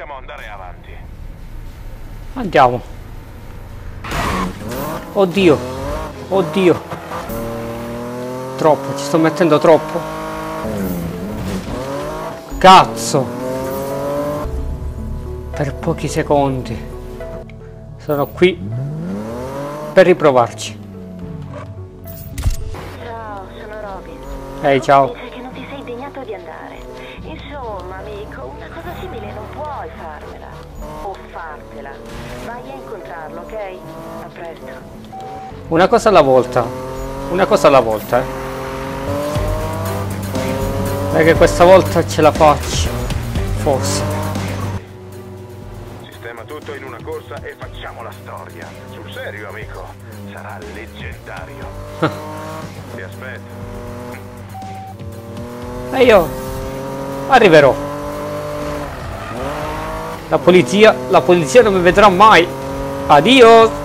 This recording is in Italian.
possiamo andare avanti. Andiamo. Oddio. Oddio. Troppo, ci sto mettendo troppo. Cazzo. Per pochi secondi. Sono qui per riprovarci. Ciao, sono Robin. Ehi, ciao. Degnato di andare. Insomma, amico, una cosa simile non puoi farmela. O fartela. Vai a incontrarlo, ok? A presto. Una cosa alla volta. Una cosa alla volta, eh. Dai che questa volta ce la faccio. Forse. Sistema tutto in una corsa e facciamo la storia. Sul serio, amico. Sarà leggendario. Ti aspetto. E io arriverò. La polizia, la polizia non mi vedrà mai. Addio.